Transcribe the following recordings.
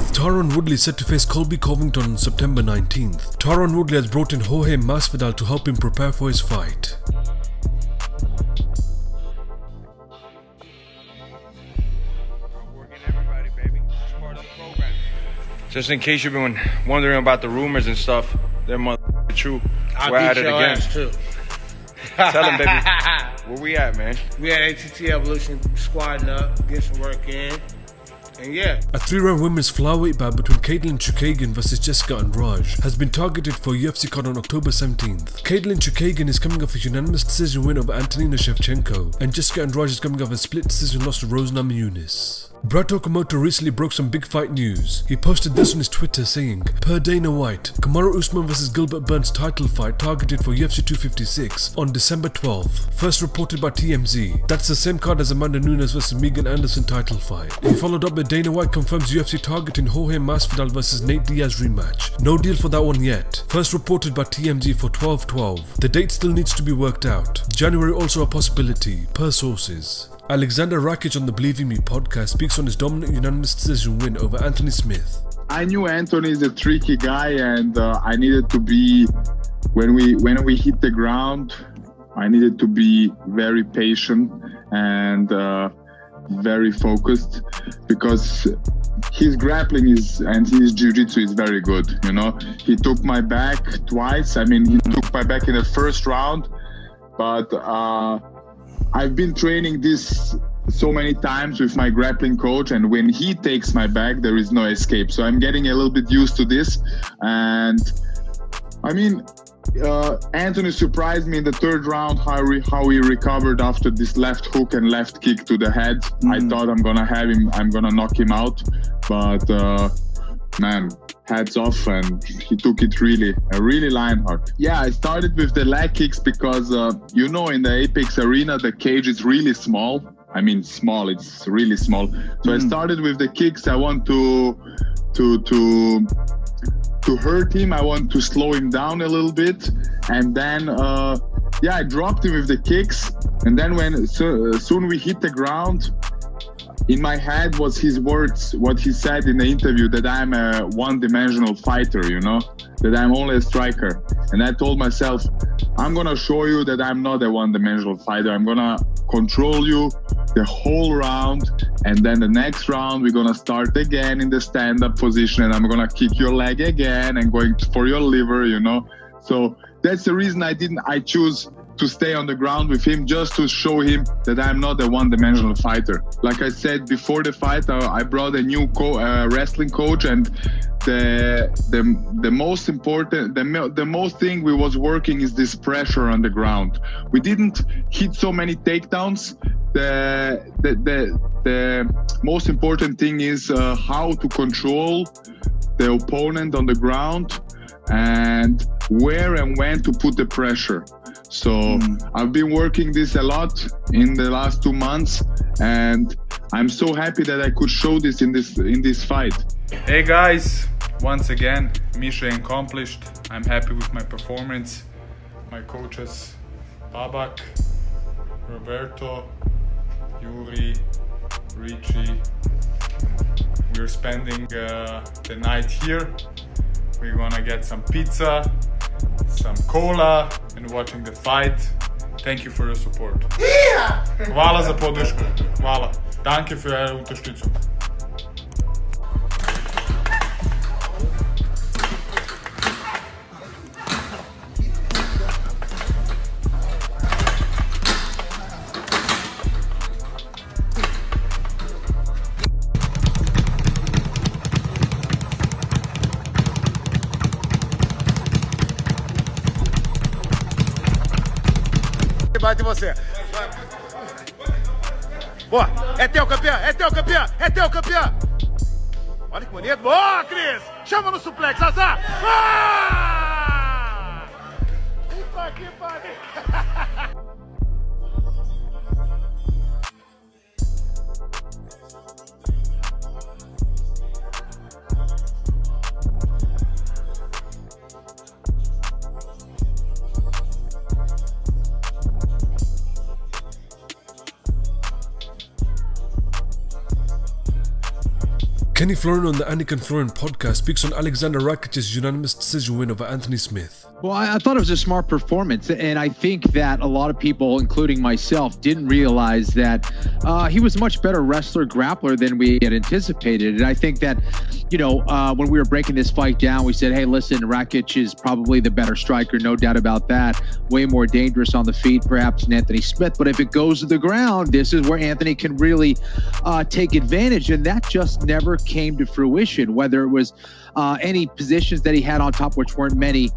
With Tyron Woodley set to face Colby Covington on September 19th, Tyron Woodley has brought in Jorge Masvidal to help him prepare for his fight. Just in case you've been wondering about the rumors and stuff, they're mother true. I We're at beat it your again. too. Tell them, baby. Where we at, man? We at ATT Evolution squadding up, getting some work in. And yeah, A three-round women's flyweight bout between Katlyn Chookagian versus Jessica Andrade has been targeted for UFC card on October 17th. Katlyn Chookagian is coming off a unanimous decision win over Antonina Shevchenko, and Jessica Andrade is coming off a split decision loss to Rose Namajunas. Brett Okamoto recently broke some big fight news. He posted this on his Twitter saying, Per Dana White, Kamaru Usman vs Gilbert Burns title fight targeted for UFC 256 on December 12th. First reported by TMZ. That's the same card as Amanda Nunes vs Megan Anderson title fight. He followed up with Dana White confirms UFC targeting Jorge Masvidal vs Nate Diaz rematch. No deal for that one yet. First reported by TMZ for 12-12. The date still needs to be worked out. January also a possibility, per sources. Aleksandar Rakic on the Believe You Me podcast speaks on his dominant unanimous decision win over Anthony Smith. I knew Anthony is a tricky guy, and uh, I needed to be when we when we hit the ground. I needed to be very patient and uh, very focused because his grappling is and his jiu-jitsu is very good. You know, he took my back twice. I mean, he took my back in the first round, but uh, I've been training this so many times with my grappling coach and when he takes my back there is no escape. So i'm getting a little bit used to this. And i mean uh, Anthony surprised me in the third round how, re- how he recovered after this left hook and left kick to the head. I thought I'm gonna have him, I'm gonna knock him out, but uh, man, hats off, and he took it really, uh, really Lionheart. Yeah, I started with the leg kicks because uh, you know in the Apex arena the cage is really small. I mean, small. It's really small. So I started with the kicks. I want to to to to hurt him. I want to slow him down a little bit, and then uh, yeah, I dropped him with the kicks. And then when so, soon we hit the ground, in my head was his words, what he said in the interview that I'm a one-dimensional fighter. You know, that I'm only a striker. And I told myself, I'm gonna show you that I'm not a one-dimensional fighter. I'm gonna control you the whole round and then the next round we're gonna start again in the stand-up position and i'm gonna kick your leg again and going for your liver you know so that's the reason i didn't i choose to stay on the ground with him just to show him that i'm not a one-dimensional fighter. Like i said before the fight i, I brought a new co- uh, wrestling coach and the the the most important the, the most thing we was working is this pressure on the ground. We didn't hit so many takedowns. The the the, the most important thing is uh, how to control the opponent on the ground and where and when to put the pressure so i've been working this a lot in the last two months and i'm so happy that i could show this in this in this fight Hey guys, once again, mission accomplished. I'm happy with my performance. My coaches, Babak, Roberto, Yuri, Richie. We're spending uh, the night here. We're gonna get some pizza, some cola, and watching the fight. Thank you for your support. Yeah! Hvala za podršku. Hvala. Danke für eure Unterstützung. Bate você. Boa. É teu, campeão. É teu, campeão. É teu, campeão. Olha que bonito. Boa, Cris. Chama no suplex. Azar. Ah! Puta que pariu. Kenny Florian on the Anik and Florian podcast speaks on Aleksandar Rakic's unanimous decision win over Anthony Smith. Well, I, I, thought it was a smart performance, and I think that a lot of people, including myself, didn't realize that uh, he was a much better wrestler, grappler than we had anticipated. And I think that, you know, uh, when we were breaking this fight down, we said, "Hey, listen, Rakic is probably the better striker, no doubt about that. Way more dangerous on the feet, perhaps, than Anthony Smith. But if it goes to the ground, this is where Anthony can really uh, take advantage, and that just never came to fruition. Whether it was uh, any positions that he had on top, which weren't many.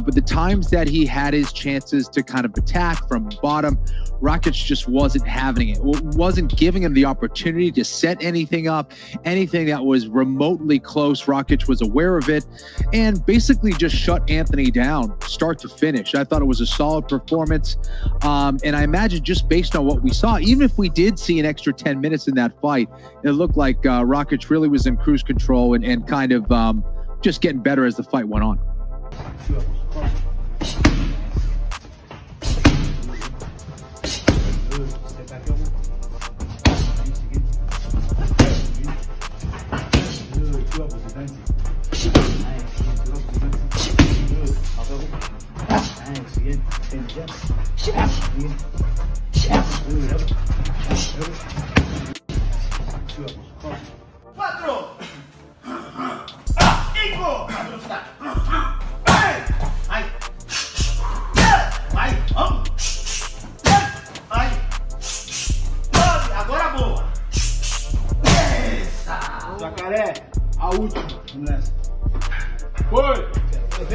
Uh, but the times that he had his chances to kind of attack from bottom, Rakic just wasn't having it. wasn't giving him the opportunity to set anything up, anything that was remotely close. Rakic was aware of it and basically just shut Anthony down, start to finish. I thought it was a solid performance. Um, and I imagine just based on what we saw, even if we did see an extra 10 minutes in that fight, it looked like uh, Rakic really was in cruise control and, and kind of um, just getting better as the fight went on. Quatro! Ah, cinco! Velocidade! Ai! Ai! Vai! Vamos! Ai! Agora boa! Jacaré, a última. Nessa. Foi! What's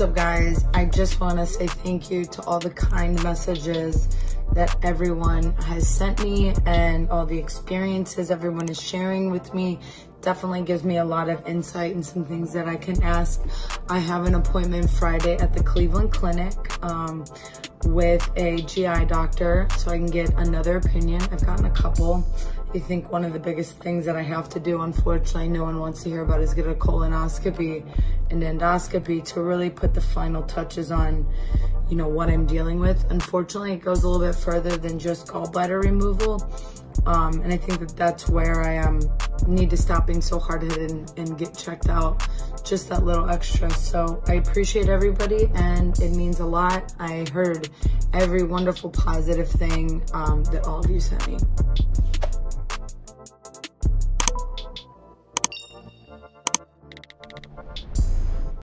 up, guys? I just want to say thank you to all the kind messages that everyone has sent me and all the experiences everyone is sharing with me. Definitely gives me a lot of insight and some things that I can ask. I have an appointment Friday at the Cleveland Clinic um, with a GI doctor so I can get another opinion. I've gotten a couple. I think one of the biggest things that I have to do, unfortunately, no one wants to hear about is get a colonoscopy and endoscopy to really put the final touches on, you know, what I'm dealing with. Unfortunately, it goes a little bit further than just gallbladder removal. Um, and I think that that's where I um, need to stop being so hard-headed and, and get checked out. Just that little extra. So I appreciate everybody and it means a lot. I heard every wonderful positive thing um, that all of you sent me.